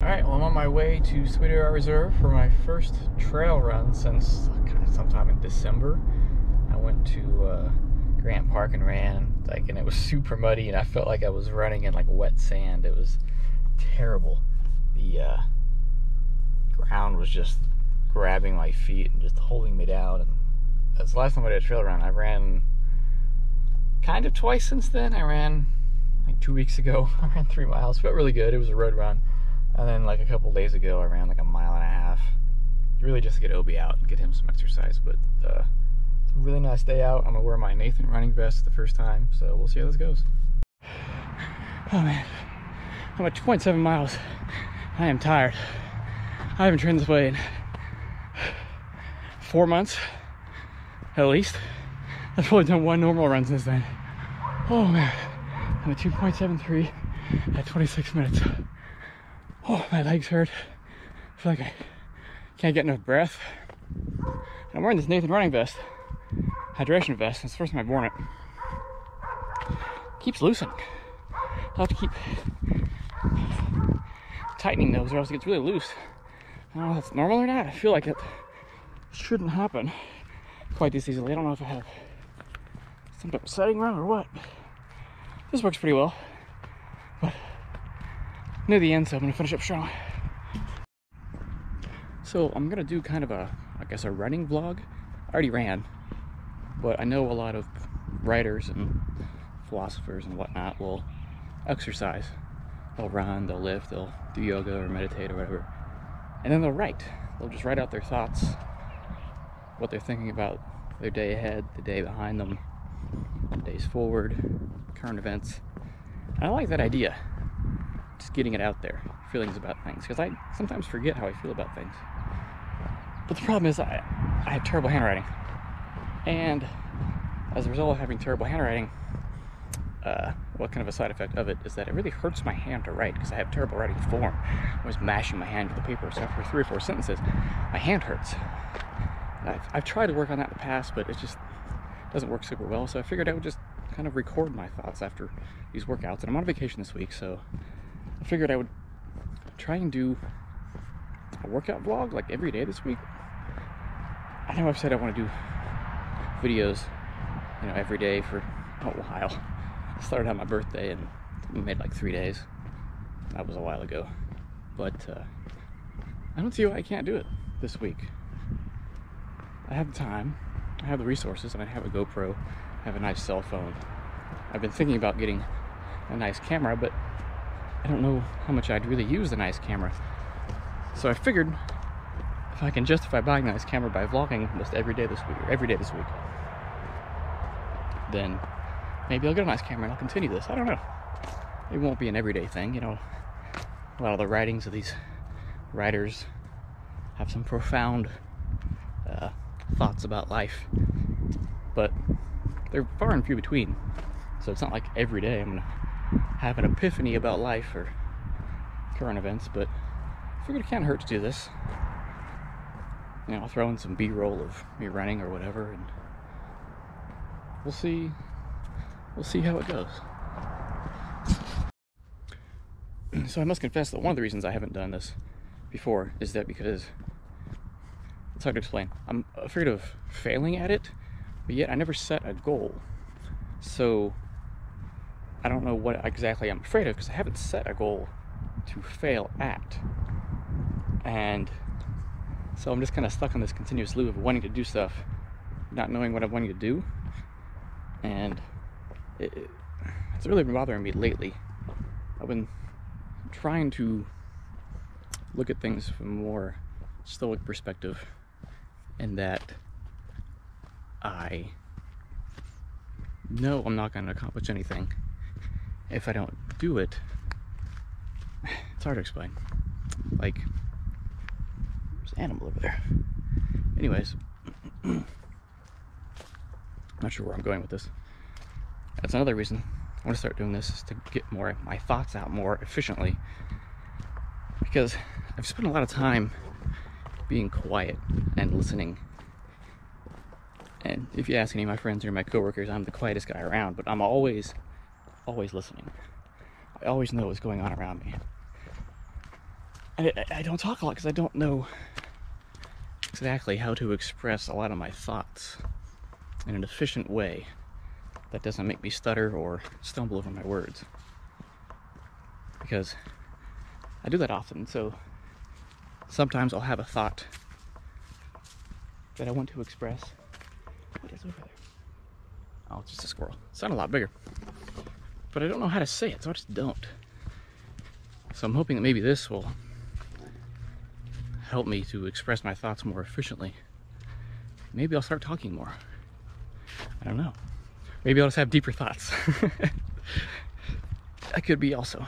All right, well, I'm on my way to Sweeter Reserve for my first trail run since kind of sometime in December. I went to uh, Grant Park and ran, like, and it was super muddy, and I felt like I was running in like wet sand. It was terrible. The uh, ground was just grabbing my feet and just holding me down. And that's the last time I did a trail run. I ran kind of twice since then. I ran like two weeks ago. I ran three miles. Felt really good. It was a road run. And then like a couple days ago, I ran like a mile and a half. Really just to get Obi out and get him some exercise. But uh, it's a really nice day out. I'm gonna wear my Nathan running vest the first time. So we'll see how this goes. Oh man, I'm at 2.7 miles. I am tired. I haven't trained this way in four months, at least. I've probably done one normal run since then. Oh man, I'm at 2.73 at 26 minutes. Oh, my legs hurt. I feel like I can't get enough breath. I'm wearing this Nathan running vest, hydration vest. It's the first time I've worn it. Keeps loosening. I'll have to keep tightening those or else it gets really loose. I don't know if that's normal or not. I feel like it shouldn't happen quite this easily. I don't know if I have some type of setting wrong or what. This works pretty well. Near the end, so I'm gonna finish up strong. So I'm gonna do kind of a, I guess, a running vlog. I already ran, but I know a lot of writers and philosophers and whatnot will exercise. They'll run, they'll lift, they'll do yoga or meditate or whatever. And then they'll write. They'll just write out their thoughts, what they're thinking about their day ahead, the day behind them, days forward, current events. And I like that idea. Just getting it out there, feelings about things. Because I sometimes forget how I feel about things. But the problem is I, I have terrible handwriting. And as a result of having terrible handwriting, uh, what kind of a side effect of it is that it really hurts my hand to write because I have terrible writing form. I was mashing my hand to the paper, so after three or four sentences, my hand hurts. I've, I've tried to work on that in the past, but it just doesn't work super well. So I figured I would just kind of record my thoughts after these workouts. And I'm on vacation this week, so I figured I would try and do a workout vlog like every day this week. I know I've said I want to do videos, you know, every day for a while. I started on my birthday and made like three days. That was a while ago. But uh, I don't see why I can't do it this week. I have the time, I have the resources, and I have a GoPro, I have a nice cell phone. I've been thinking about getting a nice camera, but I don't know how much I'd really use the nice camera. So I figured if I can justify buying a nice camera by vlogging almost every day this week, or every day this week, then maybe I'll get a nice camera and I'll continue this. I don't know. It won't be an everyday thing, you know. A lot of the writings of these writers have some profound uh, thoughts about life, but they're far and few between. So it's not like every day I'm gonna have an epiphany about life or current events, but I figured it can't hurt to do this. You know, I'll throw in some B-roll of me running or whatever, and we'll see. We'll see how it goes. So I must confess that one of the reasons I haven't done this before is that because it's hard to explain. I'm afraid of failing at it, but yet I never set a goal. So I don't know what exactly I'm afraid of because I haven't set a goal to fail at. And so I'm just kind of stuck on this continuous loop of wanting to do stuff, not knowing what I'm wanting to do. And it, it, it's really been bothering me lately. I've been trying to look at things from a more stoic perspective in that I know I'm not going to accomplish anything if I don't do it. It's hard to explain. Like, there's an animal over there. Anyways, not sure where I'm going with this. That's another reason I want to start doing this is to get more my thoughts out more efficiently. Because I've spent a lot of time being quiet and listening. And if you ask any of my friends or my coworkers, I'm the quietest guy around, but I'm always, always listening. I always know what's going on around me. I, I don't talk a lot because I don't know exactly how to express a lot of my thoughts in an efficient way that doesn't make me stutter or stumble over my words. Because I do that often, so sometimes I'll have a thought that I want to express. Oh, what is over there? Oh, it's just a squirrel. It's not a lot bigger. But I don't know how to say it, so I just don't. So I'm hoping that maybe this will help me to express my thoughts more efficiently. Maybe I'll start talking more. I don't know. Maybe I'll just have deeper thoughts. that could be also.